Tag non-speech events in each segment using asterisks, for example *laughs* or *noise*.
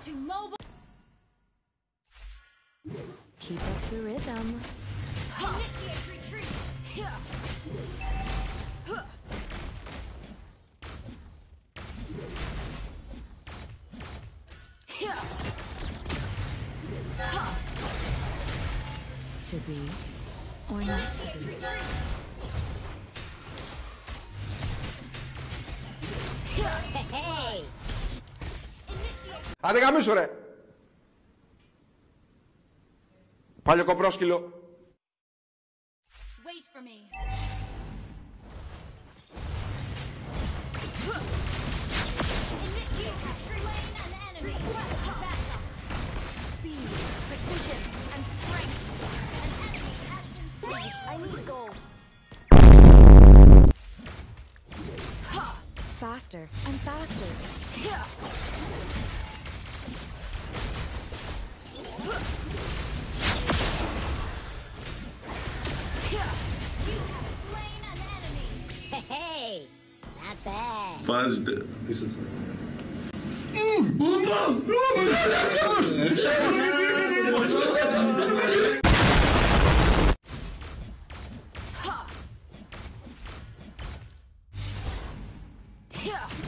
to mobile. Keep up the rhythm. Initiate retreat. To be Άντε γαμίσου ρε. Παλιοκοπρόσκυλο. Wait for me. I need gold. Faster and faster. You have slain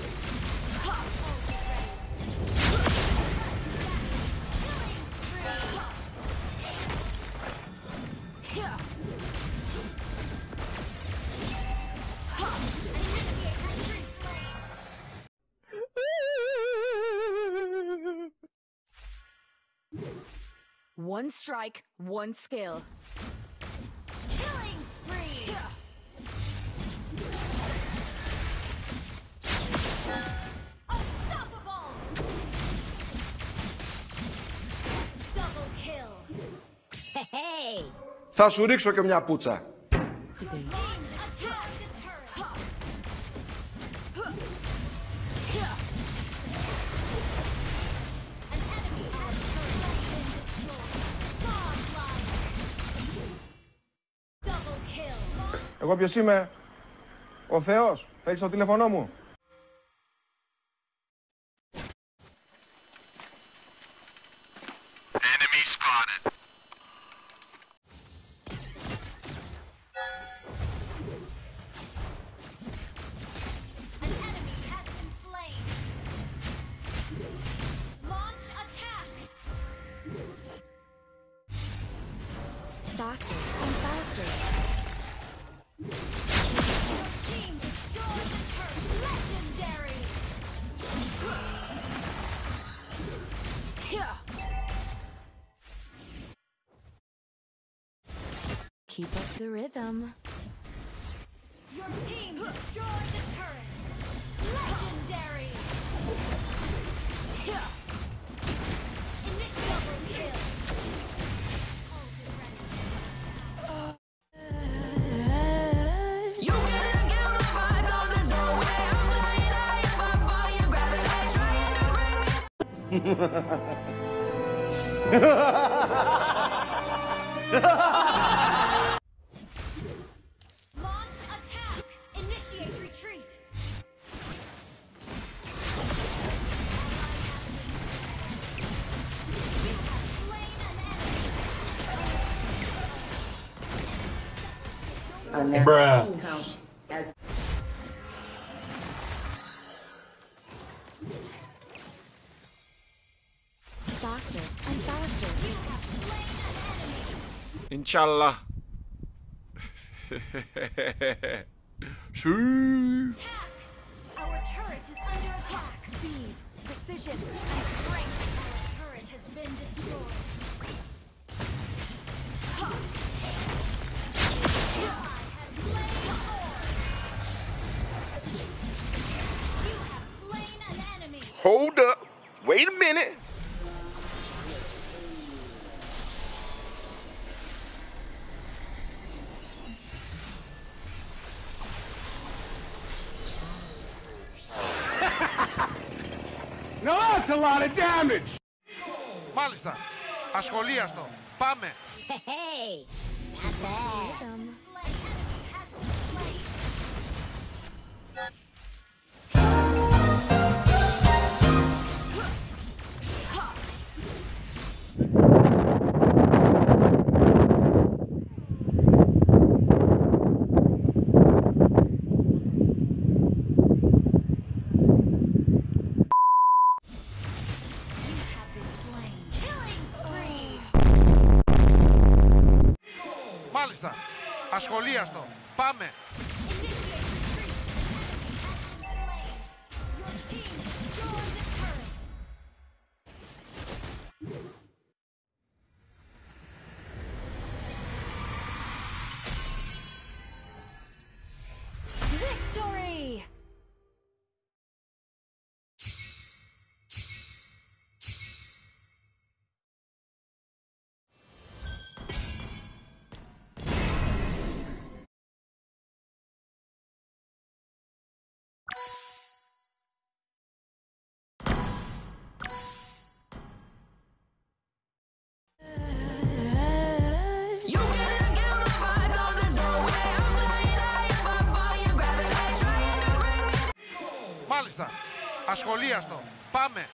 One strike, one skill. Killing spree. Unstoppable. Double kill. Hey. Θα σου ρίξω και μια πουτσα. Εγώ ποιος είμαι, ο Θεός, θέλεις το τηλεφωνό μου; Keep up the rhythm. Your team destroyed the turret. Legendary. Initiate double kill. Ult is ready. You gotta *laughs* an enemy. Bruh. faster and faster. You have slain an enemy. Inshallah. *laughs* Shoo. Attack. Our turret is under attack. Speed, precision, and strength. Our turret has been destroyed. Hold up. Wait a minute. *laughs* Now that's a lot of damage. Μάλιστα. Ασχολίαστο. Πάμε. Hey, not Μάλιστα. Ασχολίαστο. Πάμε. Μάλιστα. Ασχολίαστο. Πάμε.